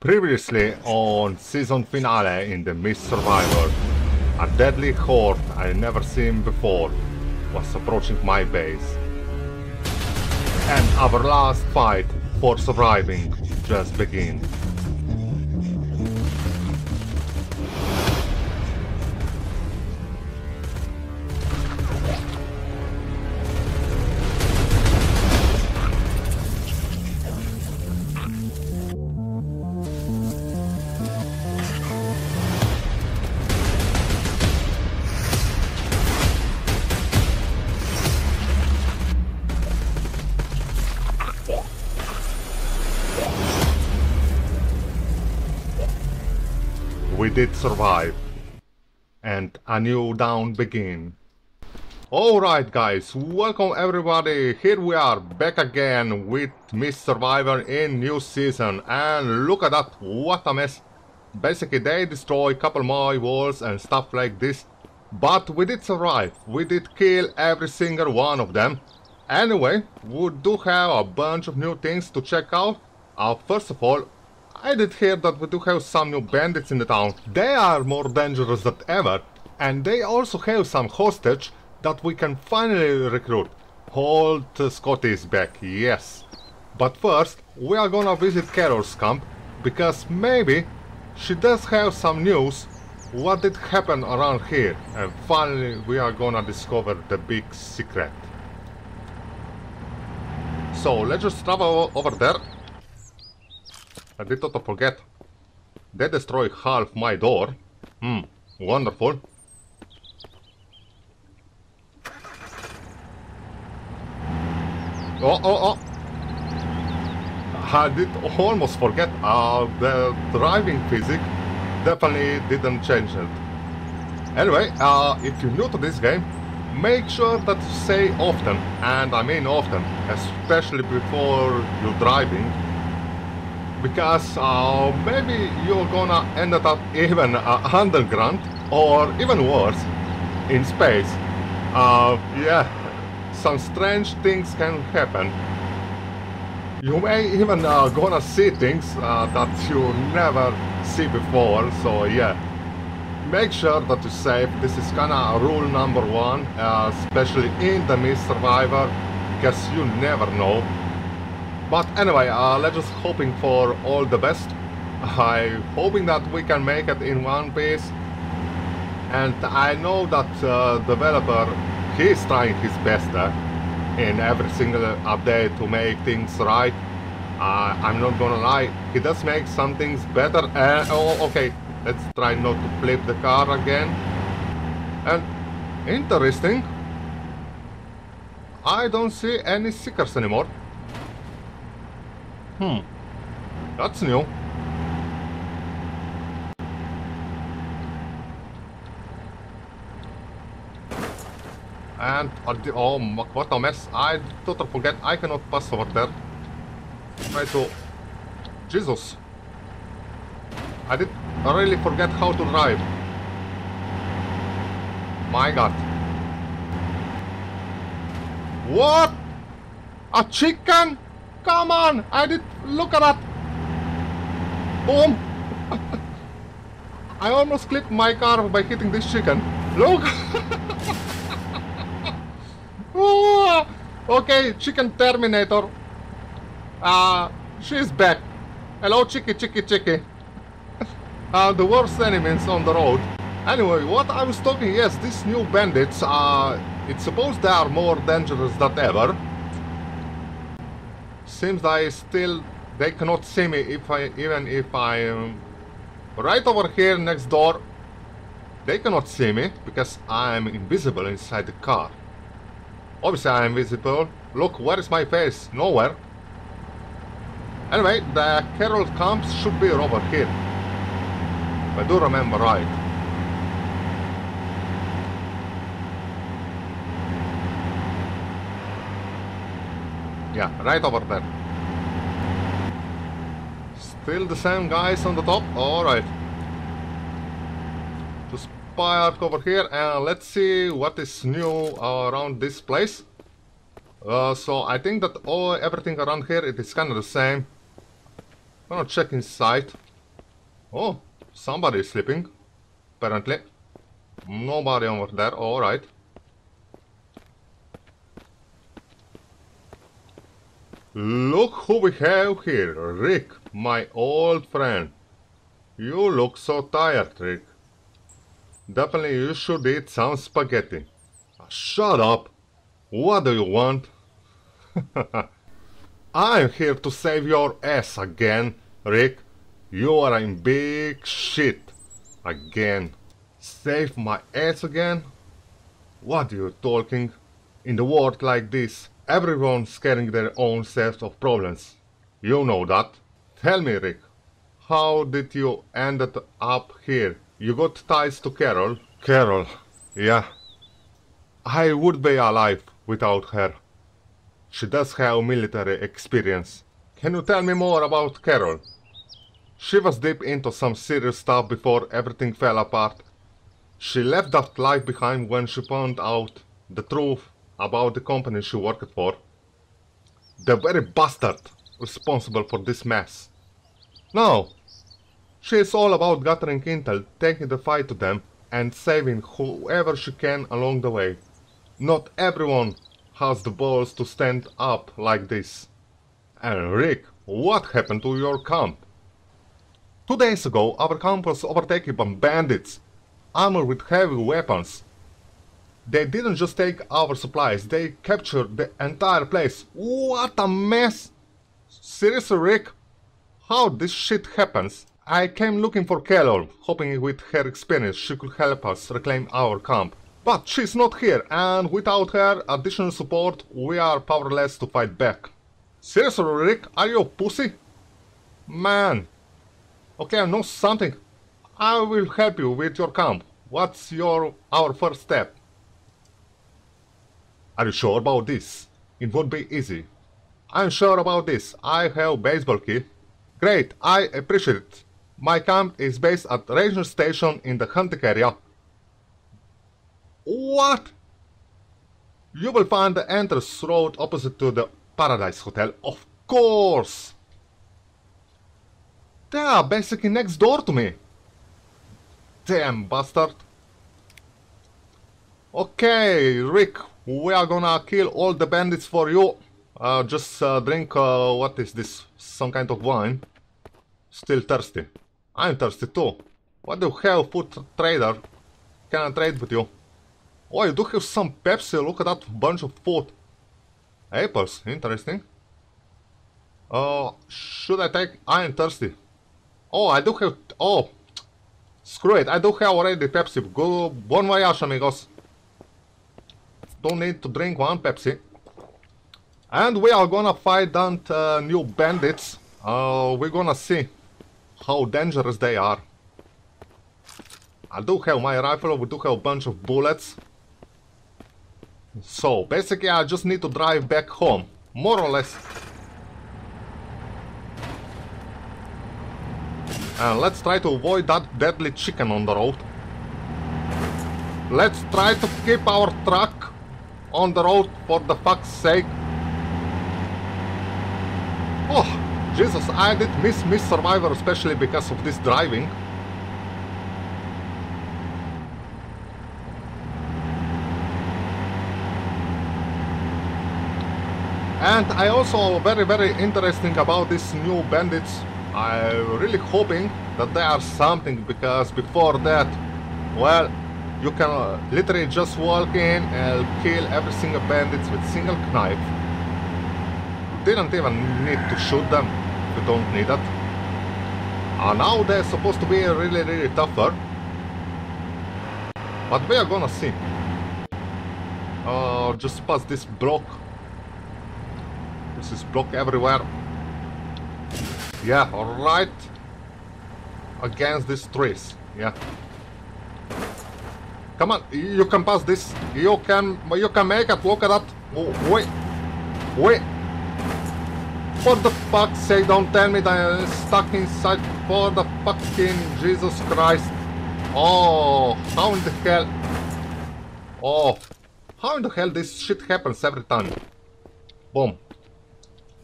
Previously on season finale in the Mist Survival, a deadly horde I never seen before was approaching my base. And our last fight for surviving just began. We did survive. And a new down begin. Alright guys, welcome everybody, here we are back again with Mist Survival in new season and look at that, what a mess. Basically they destroy couple my walls and stuff like this, but we did survive, we did kill every single one of them. Anyway, we do have a bunch of new things to check out. Uh, first of all, I did hear that we do have some new bandits in the town. They are more dangerous than ever, and they also have some hostage that we can finally recruit. Hold Scotty is back, yes. But first, we are gonna visit Carol's camp, because maybe she does have some news what did happen around here, and finally we are gonna discover the big secret. So let's just travel over there. I did not forget. They destroyed half my door. Hmm, wonderful. Oh, oh, oh! I did almost forget. Uh, the driving physics definitely didn't change it. Anyway, uh, if you're new to this game, make sure that you say often, and I mean often, especially before you're driving, because uh, maybe you're gonna end up even uh, underground or even worse in space. Uh, yeah, some strange things can happen. You may even uh, gonna see things uh, that you never see before, so yeah. Make sure that you're safe, this is kinda rule number one, uh, especially in the Mist Survival, because you never know but anyway, uh, let's just hoping for all the best. I'm hoping that we can make it in one piece. And I know that uh, developer, he's trying his best uh, in every single update to make things right. Uh, I'm not gonna lie, he does make some things better. Uh, oh, okay, let's try not to flip the car again. And interesting, I don't see any seekers anymore. Hmm. That's new. And, oh, what a mess. I totally forget, I cannot pass over there. Try to... Jesus. I did really forget how to drive. My god. What? A chicken? Come on! I did... Look at that! Boom! I almost clipped my car by hitting this chicken. Look! okay, chicken terminator. Uh, she's back. Hello, chicky, chicky, chicky. uh, the worst enemies on the road. Anyway, what I was talking, yes, these new bandits, uh, it's supposed they are more dangerous than ever seems I still they cannot see me if I even if I am right over here next door. They cannot see me because I am invisible inside the car. Obviously I am invisible look where is my face? Nowhere. Anyway the Carol camps should be over here. If I do remember right Yeah, right over there. Still the same guys on the top? Alright. To spark over here and let's see what is new around this place. Uh, so I think that all everything around here it is kind of the same. I'm gonna check inside. Oh, somebody is sleeping. Apparently. Nobody over there, alright. Look who we have here, Rick, my old friend. You look so tired, Rick. Definitely you should eat some spaghetti. Ah, shut up! What do you want? I'm here to save your ass again, Rick. You are in big shit. Again. Save my ass again? What are you talking? In the world like this, everyone's carrying their own set of problems. You know that. Tell me, Rick, how did you end up here? You got ties to Carol? Carol, yeah. I would be alive without her. She does have military experience. Can you tell me more about Carol? She was deep into some serious stuff before everything fell apart. She left that life behind when she found out the truth about the company she worked for. The very bastard responsible for this mess. Now, she is all about gathering intel, taking the fight to them, and saving whoever she can along the way. Not everyone has the balls to stand up like this. And Rick, what happened to your camp? Two days ago, our camp was overtaken by bandits, armored with heavy weapons. They didn't just take our supplies, they captured the entire place. What a mess! Seriously, Rick? How this shit happens? I came looking for Carol, hoping with her experience she could help us reclaim our camp. But she's not here, and without her additional support, we are powerless to fight back. Seriously, Rick, are you a pussy? Man. Okay, I know something. I will help you with your camp. What's your our first step? Are you sure about this? It won't be easy. I'm sure about this. I have baseball key. Great, I appreciate it. My camp is based at Ranger Station in the hunting area. What? You will find the entrance road opposite to the Paradise Hotel. Of course! They are basically next door to me. Damn bastard. Okay, Rick, we are gonna kill all the bandits for you. Uh, just uh, drink, uh, what is this? Some kind of wine. Still thirsty. I'm thirsty too. What do you have, food trader? Can I trade with you? Oh, you do have some Pepsi. Look at that bunch of food. Apples. Interesting. Uh, should I take... I am thirsty. Oh, I do have... Oh. Screw it. I do have already Pepsi. Go... Bon voyage, amigos. Don't need to drink one Pepsi. And we are gonna fight that uh, new bandits. Uh, we're gonna see how dangerous they are. I do have my rifle, we do have a bunch of bullets. So, basically I just need to drive back home, more or less. And let's try to avoid that deadly chicken on the road. Let's try to keep our truck on the road for the fuck's sake. Oh, Jesus, I did miss Mist Survival especially because of this driving. And I also very very interesting about these new bandits. I'm really hoping that they are something because before that, well, you can uh, literally just walk in and kill every single bandits with single knife. Didn't even need to shoot them you don't need it. Uh, now they're supposed to be really really tougher. But we are gonna see. Uh, just pass this block this is block everywhere. Yeah, alright. Against these trees. Yeah. Come on, you can pass this. You can you can make it. Look at that. Oh, wait. Wait. For the fuck's sake, don't tell me that I'm stuck inside. For the fucking Jesus Christ. Oh, how in the hell? Oh, how in the hell this shit happens every time? Boom.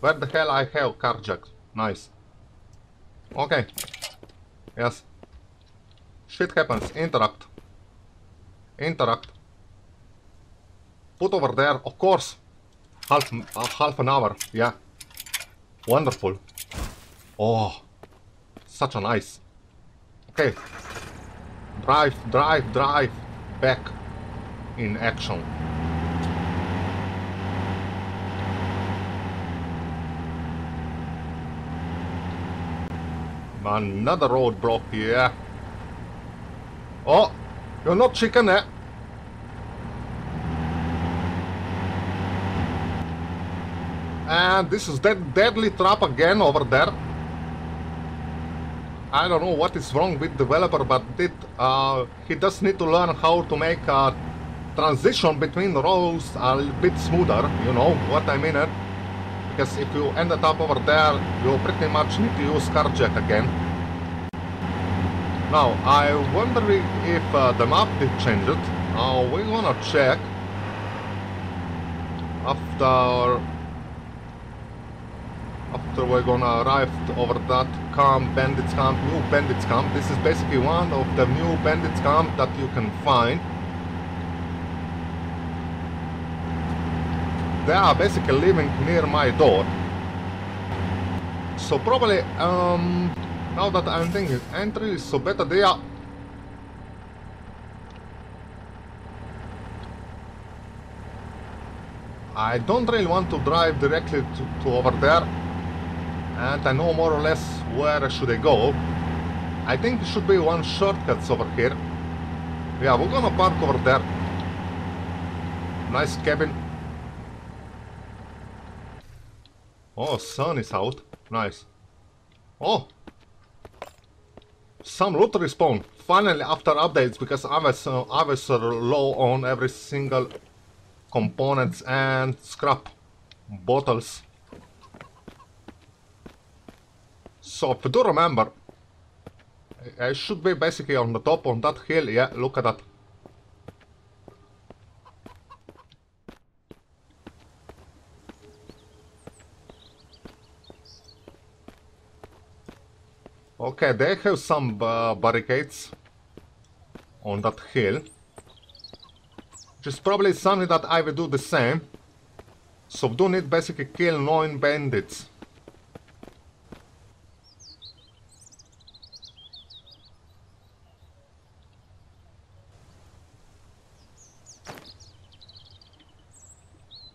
Where the hell I have carjacked? Nice. Okay. Yes. Shit happens. Interact. Interact. Put over there, of course. Half, uh, half an hour, yeah. Wonderful. Oh, such a nice. Okay. Drive, drive, drive. Back in action. Another road roadblock here. Oh, you're not chicken, eh? And this is that deadly trap again over there. I don't know what is wrong with developer, but it, uh, he does need to learn how to make a transition between rows a bit smoother, you know what I mean? Eh? Because if you ended up over there, you pretty much need to use carjack again. Now, I wonder if uh, the map did change it. Uh, we're gonna check after after we're gonna arrive over that camp, bandits camp, new bandits camp. This is basically one of the new bandits camp that you can find. They are basically living near my door. So probably, um, now that I'm thinking, entry is so better they are... I don't really want to drive directly to, to over there and I know more or less where should I go. I think there should be one shortcuts over here. Yeah, we're gonna park over there. Nice cabin. Oh, sun is out. Nice. Oh! Some loot respawn. Finally, after updates, because I was, uh, I was uh, low on every single components and scrap bottles. So if you do remember, I should be basically on the top on that hill, yeah, look at that. Okay, they have some uh, barricades on that hill. Which is probably something that I will do the same. So do need basically kill 9 bandits.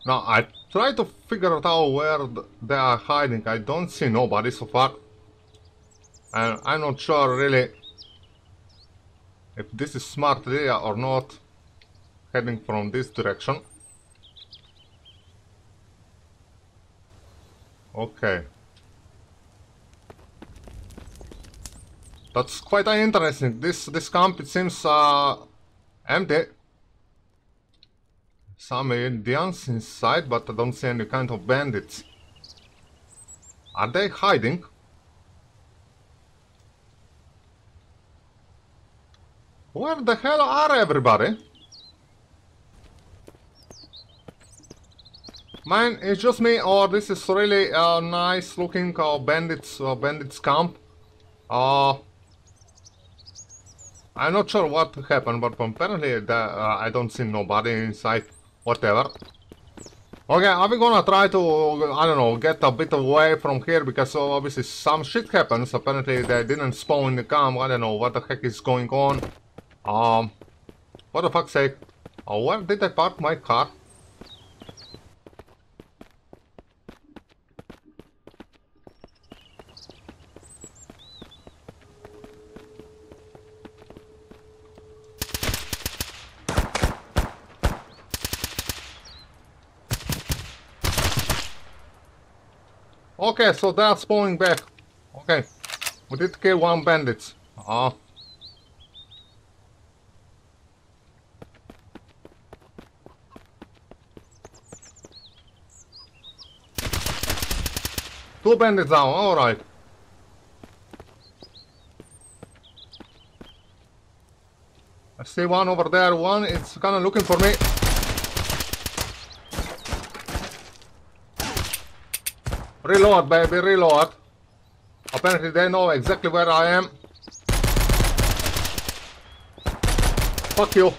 Now, I try to figure out where they are hiding. I don't see nobody so far. And I'm not sure really if this is smart idea or not heading from this direction. Okay. That's quite interesting. This this camp it seems uh, empty. Some Indians inside, but I don't see any kind of bandits. Are they hiding? Where the hell are everybody? Man, it's just me, or this is really a nice looking uh, bandits, uh, bandits camp. Uh, I'm not sure what happened, but apparently the, uh, I don't see nobody inside. Whatever. Okay, are we gonna try to, I don't know, get a bit away from here because uh, obviously some shit happens. Apparently they didn't spawn in the camp. I don't know what the heck is going on. Um, what the fuck's sake? Oh, where did I park my car? Okay, so they're spawning back. Okay. We did kill one bandit. Ah. Uh, Bend it down, alright. I see one over there, one is kinda looking for me. Reload, baby, reload. Apparently they know exactly where I am. Fuck you.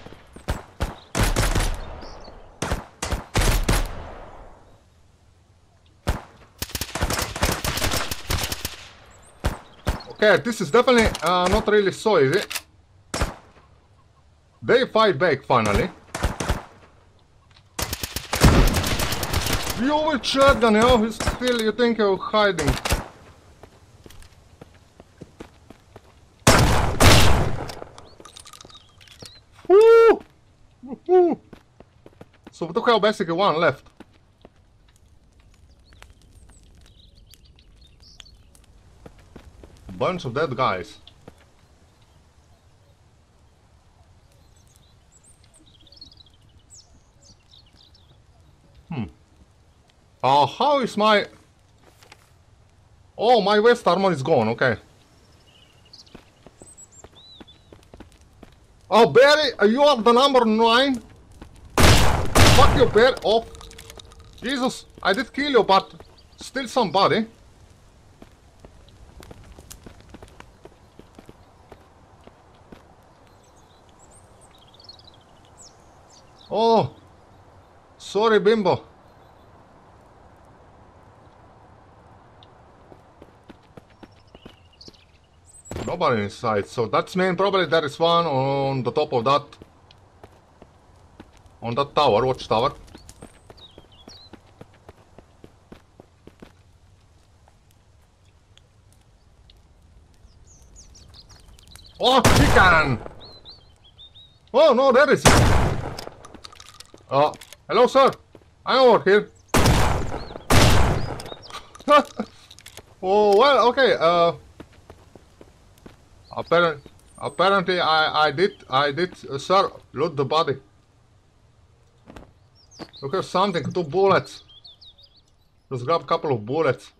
Okay, this is definitely uh, not really so easy. They fight back finally. You with shotgun, yo, still you think you're hiding. Woo! Woo! So we took out basically one left. Bunch of dead guys. Hmm. Uh, how is my... Oh, my west armor is gone, okay. Oh, Barry, you are the number 9? Fuck you, Barry. Oh, Jesus, I did kill you, but still somebody. Oh, sorry, Bimbo. Nobody inside, so that's mean probably there is one on the top of that. On that tower, watch tower. Oh, chicken! Oh no, there is. Uh, hello, sir. I'm over here. oh well, okay. Uh, apparently, apparently, I I did I did, uh, sir. Loot the body. Look at something. Two bullets. Just grab a couple of bullets.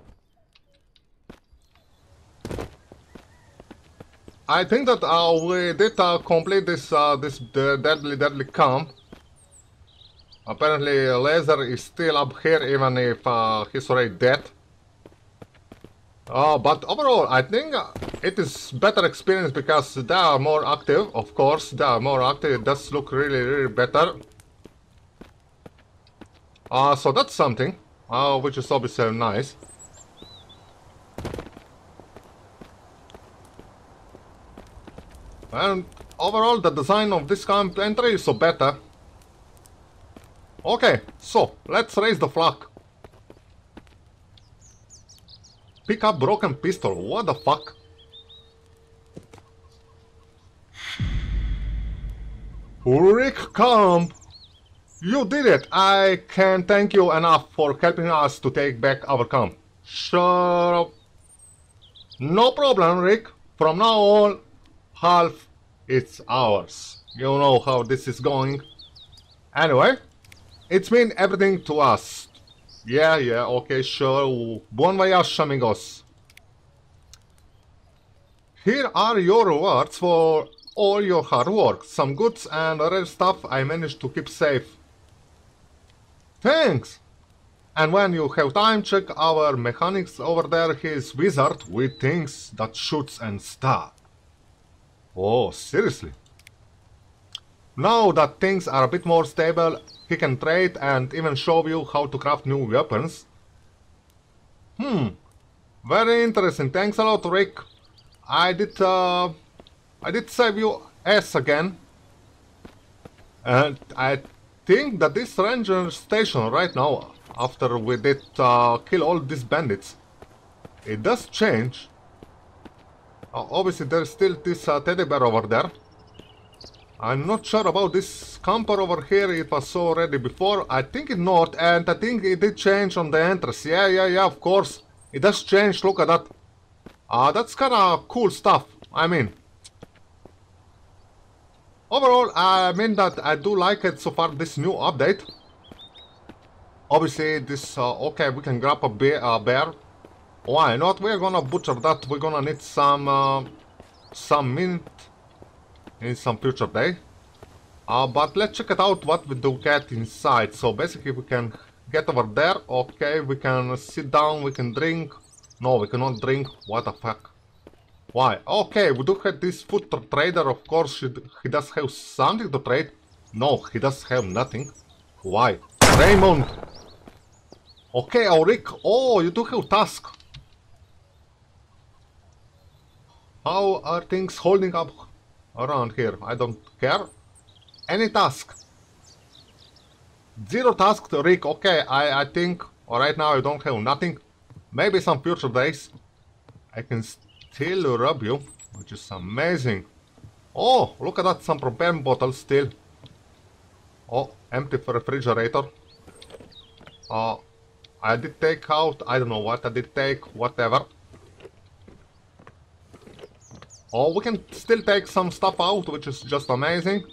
I think that uh, we did uh, complete this uh, this deadly deadly camp. Apparently Laser is still up here even if uh, he's already dead. Uh, but overall I think it is better experience because they are more active, of course, they are more active, it does look really really better. Uh, so that's something, uh, which is obviously nice. And overall the design of this camp entry is so better. Okay, so let's raise the flag. Pick up broken pistol, what the fuck? Ulrich Camp! You did it! I can't thank you enough for helping us to take back our camp. Sure. No problem, Rick. From now on, half it's ours. You know how this is going. Anyway, it's mean everything to us. Yeah, yeah, okay, sure. Bon voyage, amigos. Here are your rewards for all your hard work. Some goods and rare stuff I managed to keep safe. Thanks! And when you have time, check our mechanics over there. He is wizard with things that shoots and stab. Oh, seriously? Now that things are a bit more stable, he can trade and even show you how to craft new weapons. Hmm, very interesting. Thanks a lot, Rick. I did, uh, I did save you S again. And I think that this ranger station right now, after we did uh, kill all these bandits, it does change. Uh, obviously there's still this uh, teddy bear over there. I'm not sure about this camper over here, it was so already before. I think it not, and I think it did change on the entrance. Yeah, yeah, yeah, of course. It does change, look at that. Uh, that's kinda cool stuff, I mean. Overall, I mean that I do like it so far, this new update. Obviously, this, uh, okay, we can grab a bear, bear. Why not? We're gonna butcher that, we're gonna need some, uh, some mint in some future day. Uh, but let's check it out what we do get inside. So basically we can get over there. Okay, we can sit down, we can drink. No, we cannot drink. What the fuck? Why? Okay, we do have this food tra- trader, of course, he, he does have something to trade. No, he does have nothing. Why? Raymond! Okay, Auric, oh, you do have task. How are things holding up around here? I don't care. Any task. Zero task to Rick, okay, I, I think right now I don't have nothing. Maybe some future days. I can still rub you, which is amazing. Oh, look at that, some propane bottles still. Oh, empty refrigerator. Uh, I did take out, I don't know what I did take, whatever. Oh, we can still take some stuff out, which is just amazing.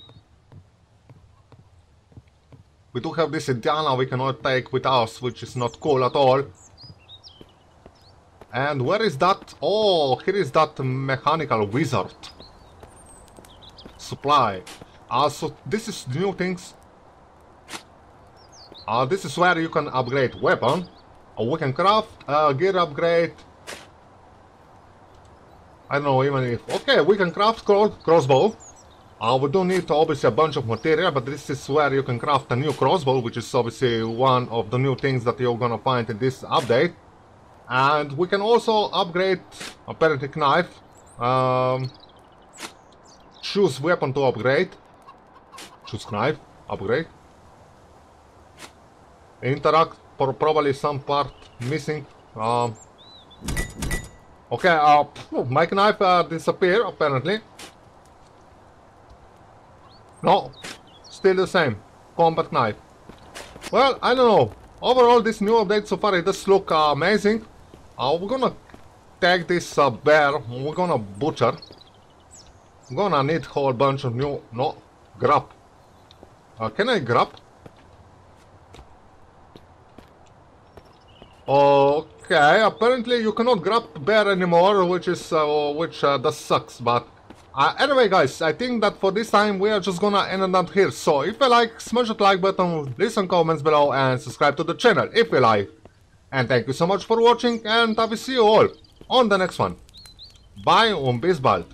We do have this Indiana we cannot take with us, which is not cool at all. And where is that? Oh, here is that mechanical wizard. Supply. Uh, so this is new things. Uh, this is where you can upgrade weapon. Uh, we can craft uh, gear upgrade. I don't know even if... Okay, we can craft cro crossbow. Uh, we do need obviously a bunch of material, but this is where you can craft a new crossbow, which is obviously one of the new things that you're gonna find in this update. And we can also upgrade apparently knife. Um, choose weapon to upgrade. Choose knife, upgrade. Interact, probably some part missing. Um, okay, uh, my knife uh, disappear apparently. No, still the same. Combat knife. Well, I don't know. Overall, this new update so far, it does look uh, amazing. Uh, we're gonna take this uh, bear. We're gonna butcher. I'm gonna need whole bunch of new... No, grab. Uh, can I grab? Okay, apparently you cannot grab bear anymore, which is uh, which uh, does sucks. But uh, anyway, guys, I think that for this time we are just gonna end it up here. So if you like, smash that like button, leave some comments below, and subscribe to the channel if you like. And thank you so much for watching, and I will see you all on the next one. Bye and bis bald.